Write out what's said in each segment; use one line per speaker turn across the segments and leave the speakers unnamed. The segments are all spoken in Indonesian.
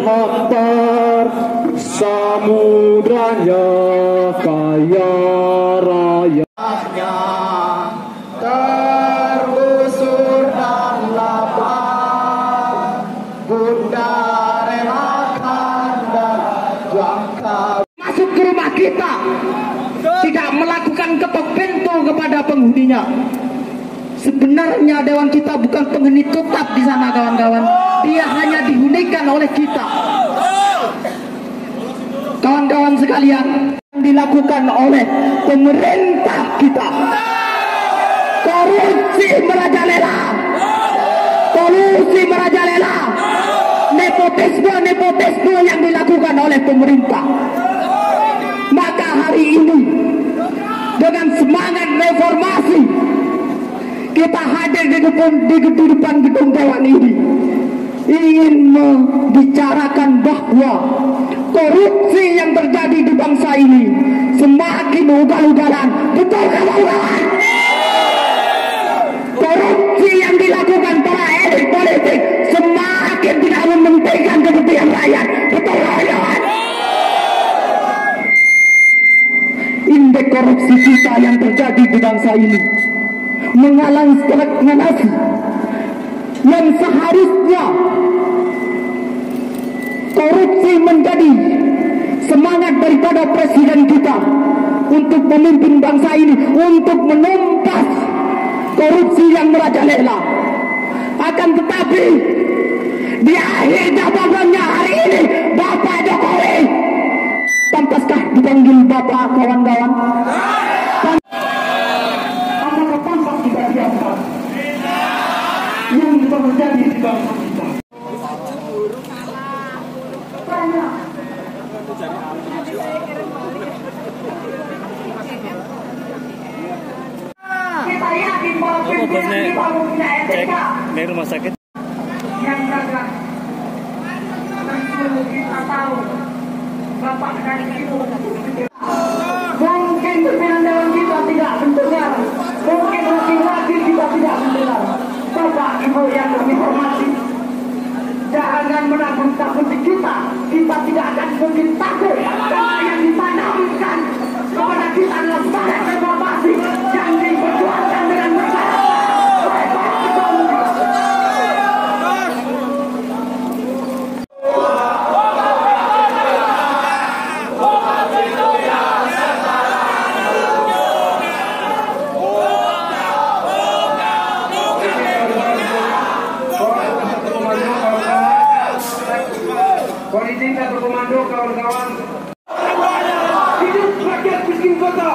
Akbar Samudranya kaya raya.
Tergusur dan lapar Bunda relakan dan
masuk ke rumah kita. Tidak melakukan ketok pintu kepada penghuninya sebenarnya dewan kita bukan penghuni tetap di sana kawan-kawan. Dia hanya dihunikan oleh kita. Kawan-kawan sekalian yang dilakukan oleh pemerintah kita. Korupsi merajalela. Kolusi merajalela. Nepotisme nepotisme yang dilakukan oleh pemerintah. Maka hari ini dengan semangat reformasi kita hadir di depan di, di depan gedung dewan ini. Ingin membicarakan bahwa korupsi yang terjadi di bangsa ini semakin ugal-ugalan betul kawan-kawan korupsi yang dilakukan para elit politik semakin tidak mementingkan kepentingan rakyat. Betul kawan-kawan indeks korupsi kita yang terjadi di bangsa ini mengalami stagnasi yang seharusnya korupsi menjadi semangat daripada presiden kita untuk memimpin bangsa ini untuk menumpas korupsi yang merajalela. Akan tetapi di akhir jabatannya hari ini Bapak Jokowi pantaskah dipanggil Bapak kawan-kawan apakah pantas kita diamkan yang terjadi di bangsa kita banyak kita punya etika
Dari rumah sakit
yang gagah dan seluruh kita tahu Bapak dan Ibu mungkin pimpinan dewan kita tidak mendengar mungkin wakil-wakil kita tidak mendengar Bapak Ibu yang kami hormati jangan menakut takuti kita kita tidak akan mungkin takut karena yang ditanamkan kepada kita adalah semangat reformasi yang diperjuangkan dengan besar oleh para ketua umum kita.
Kondisi satu komando kawan-kawan. Hidup rakyat miskin kota.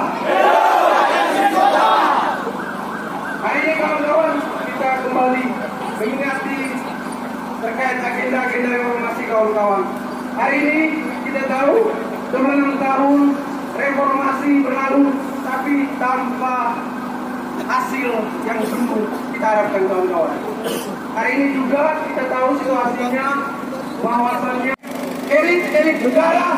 Hari ini kawan-kawan kita kembali mengingati terkait agenda-agenda reformasi kawan-kawan. Hari ini kita tahu enam tahun reformasi berlalu tapi tanpa hasil yang sungguh kita harapkan kawan-kawan. Hari ini juga kita tahu situasinya bahwasannya elit-elit negara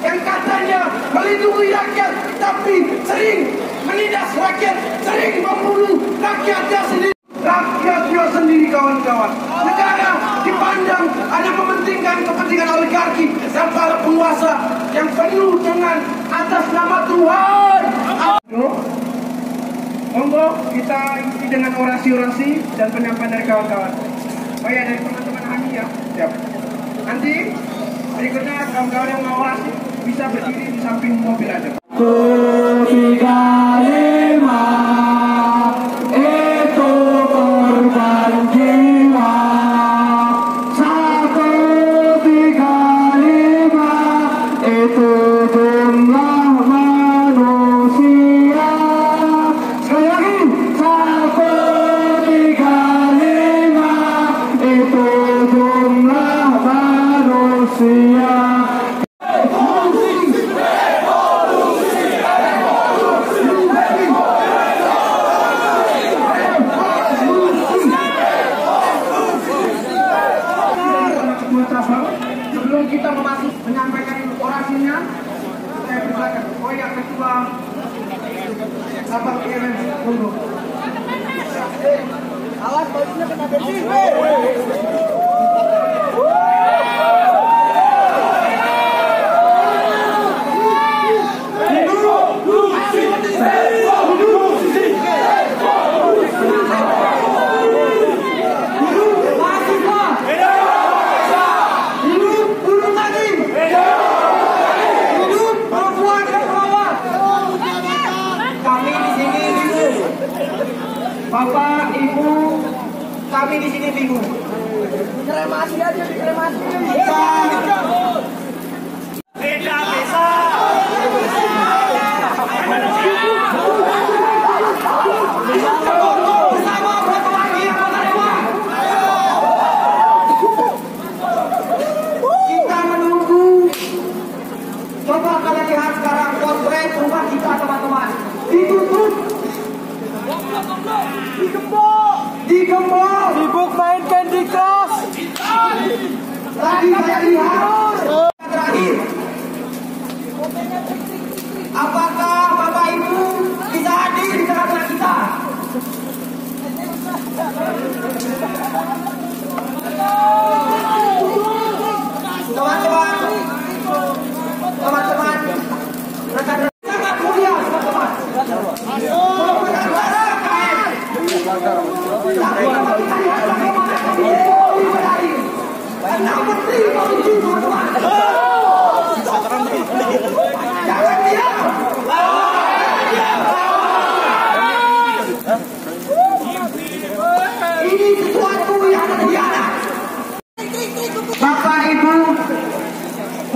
yang katanya melindungi rakyat tapi sering menindas rakyat, sering membunuh rakyatnya sendiri. Rakyatnya sendiri kawan-kawan. Negara dipandang ada mementingkan kepentingan oligarki dan para penguasa yang penuh dengan atas nama Tuhan. Monggo kita ikuti dengan orasi-orasi dan penyampaian dari kawan-kawan. Oh ya dari teman-teman kami ya. Siap. Nanti berikutnya kawan-kawan yang mau orasi bisa berdiri di samping mobil aja.
Tiga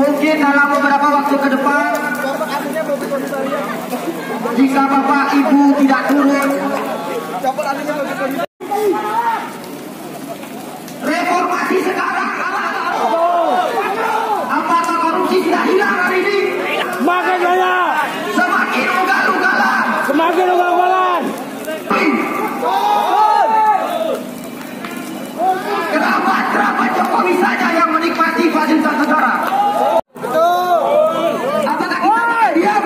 mungkin dalam beberapa waktu ke depan, jika Bapak Ibu tidak turun, reformasi sekarang apakah korupsi tidak hilang hari ini?
Makan saya.
Semakin ugal-ugalan.
Semakin ugal-ugalan.
Kenapa Jokowi saja yang menikmati fasilitas negara? Apakah kita akan diam?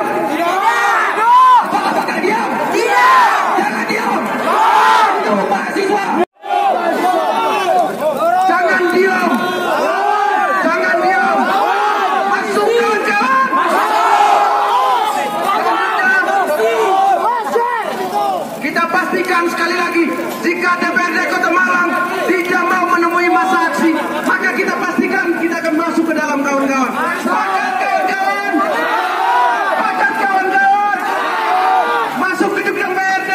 Apakah akan diam? Tidak. Jangan diam. Untuk mahasiswa. Jangan diam. Jangan diam. Masuk kawan-kawan. Kita pastikan sekali lagi jika DPRD Kota Malang tidak mau menemui masa aksi, maka kita pastikan kita akan masuk ke dalam kawan-kawan. Sepakat kawan-kawan. Sepakat kawan-kawan. Masuk ke gedung DPRD.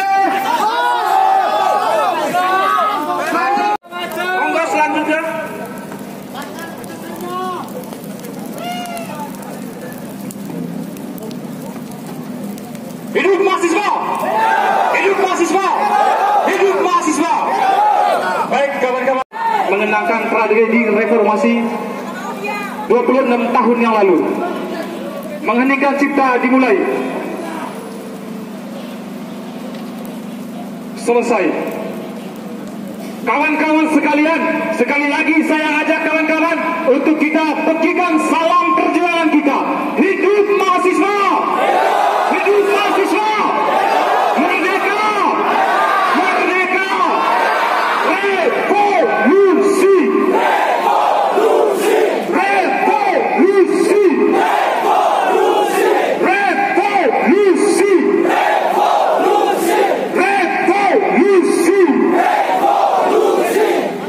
Monggo selanjutnya.
Hidup mahasiswa! Hidup mahasiswa! Hidup mahasiswa! Baik kawan-kawan, mengenangkan tragedi reformasi 26 tahun yang lalu. Mengheningkan cipta dimulai. Selesai. Kawan-kawan sekalian, sekali lagi saya ajak kawan-kawan untuk kita pekikan salam perjuangan kita. Hidup mahasiswa! Hidup mahasiswa! Merdeka! Merdeka! Revolusi! Revolusi! Revolusi! Revolusi! Revolusi!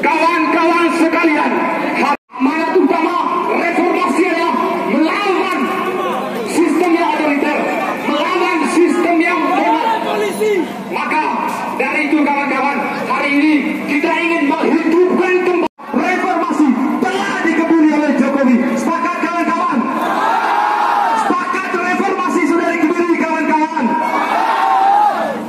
Kawan-kawan sekalian, amanat utama reformasi adalah melawan sistem yang otoriter, melawan sistem yang polisi. Maka dari itu kawan-kawan, hari ini kita ingin menghidupkan kembali reformasi telah dikebuli oleh Jokowi. Sepakat kawan-kawan? Sepakat reformasi sudah dikebuli kawan-kawan.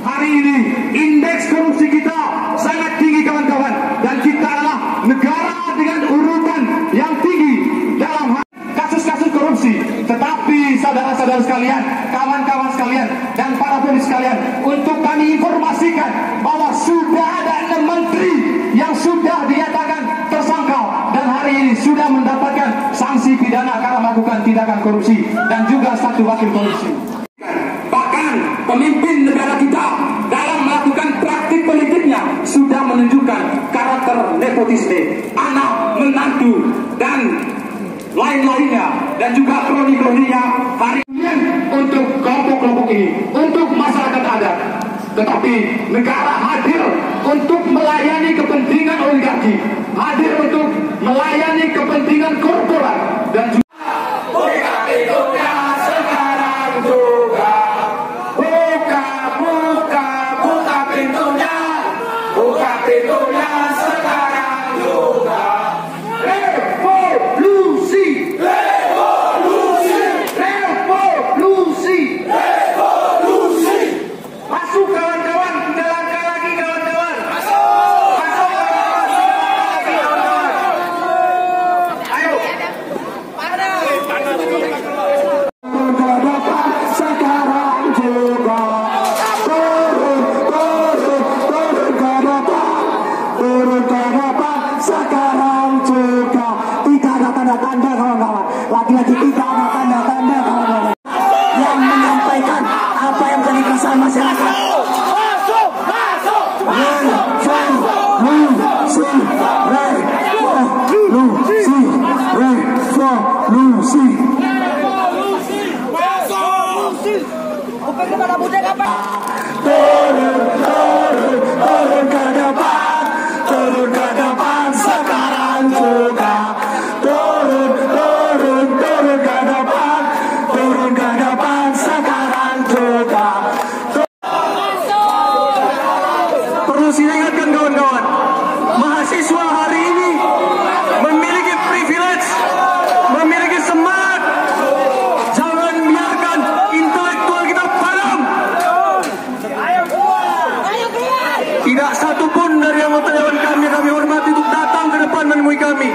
Hari ini indeks korupsi kita sangat tinggi kawan-kawan dan kita adalah negara dengan urutan yang tinggi dalam hal kasus-kasus korupsi. Tetapi saudara-saudara sekalian, kawan-kawan sekalian dan para polis sekalian, untuk kami informasikan bahwa sudah ada enam menteri yang sudah dinyatakan tersangka dan hari ini sudah mendapatkan sanksi karena melakukan tindakan korupsi dan juga satu wakil korupsi. Bahkan pemimpin negara kita dalam melakukan praktik politiknya sudah menunjukkan karakter nepotisme, anak, menantu, dan lain-lainnya dan juga kroni-kroninya hari ini untuk kelompok-kelompok ini, untuk masyarakat adat. Tetapi negara hadir untuk melayani kepentingan oligarki, Vamos a satu pun dari anggota dewan kami kami hormati untuk datang ke depan menemui kami.